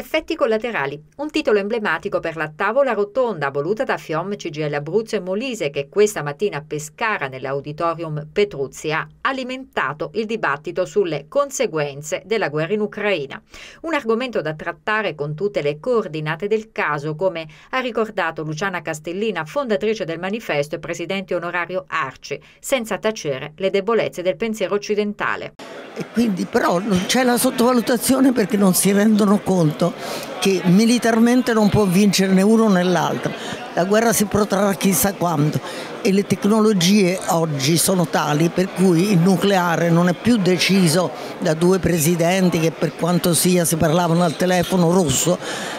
Effetti collaterali, un titolo emblematico per la tavola rotonda voluta da FIOM, CGL Abruzzo e Molise che questa mattina a Pescara nell'auditorium Petruzzi ha alimentato il dibattito sulle conseguenze della guerra in Ucraina. Un argomento da trattare con tutte le coordinate del caso, come ha ricordato Luciana Castellina, fondatrice del manifesto e presidente onorario Arci, senza tacere le debolezze del pensiero occidentale. E quindi però c'è la sottovalutazione perché non si rendono conto che militarmente non può vincere né uno né l'altro. La guerra si protrarrà chissà quando e le tecnologie oggi sono tali per cui il nucleare non è più deciso da due presidenti che per quanto sia si parlavano al telefono russo,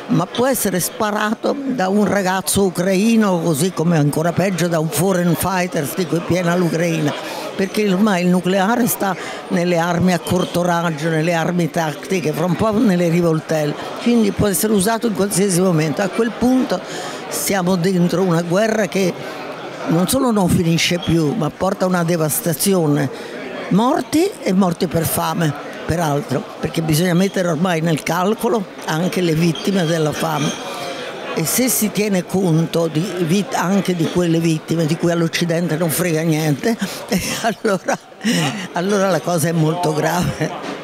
ma può essere sparato da un ragazzo ucraino così come ancora peggio da un foreign fighter di cui è piena l'Ucraina perché ormai il nucleare sta nelle armi a corto raggio, nelle armi tattiche, fra un po' nelle rivoltelle, quindi può essere usato in qualsiasi momento. A quel punto siamo dentro una guerra che non solo non finisce più, ma porta una devastazione. Morti e morti per fame, peraltro, perché bisogna mettere ormai nel calcolo anche le vittime della fame e se si tiene conto di, anche di quelle vittime di cui all'Occidente non frega niente, allora, allora la cosa è molto grave.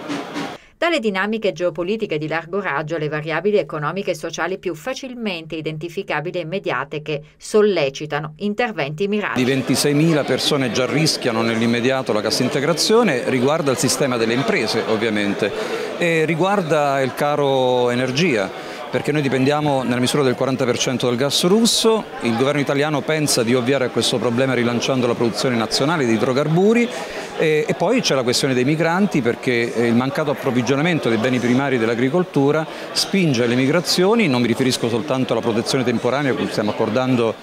Dalle dinamiche geopolitiche di largo raggio le variabili economiche e sociali più facilmente identificabili e immediate che sollecitano interventi mirati. Di 26.000 persone già rischiano nell'immediato la cassa integrazione, riguarda il sistema delle imprese ovviamente e riguarda il caro energia perché noi dipendiamo nella misura del 40% dal gas russo, il governo italiano pensa di ovviare a questo problema rilanciando la produzione nazionale di idrocarburi e, e poi c'è la questione dei migranti perché eh, il mancato approvvigionamento dei beni primari dell'agricoltura spinge alle migrazioni, non mi riferisco soltanto alla protezione temporanea che stiamo accordando,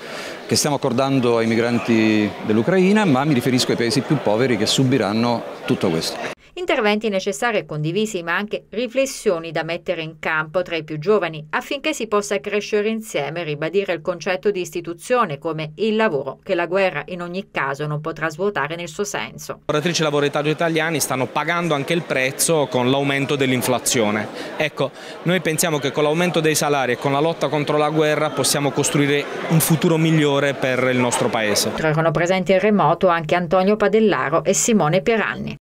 che stiamo accordando ai migranti dell'Ucraina, ma mi riferisco ai paesi più poveri che subiranno tutto questo. Interventi necessari e condivisi, ma anche riflessioni da mettere in campo tra i più giovani affinché si possa crescere insieme e ribadire il concetto di istituzione come il lavoro che la guerra in ogni caso non potrà svuotare nel suo senso. Lavoratrici e lavoratori italiani stanno pagando anche il prezzo con l'aumento dell'inflazione. Ecco, noi pensiamo che con l'aumento dei salari e con la lotta contro la guerra possiamo costruire un futuro migliore per il nostro Paese. Erano presenti in remoto anche Antonio Padellaro e Simone Pieranni.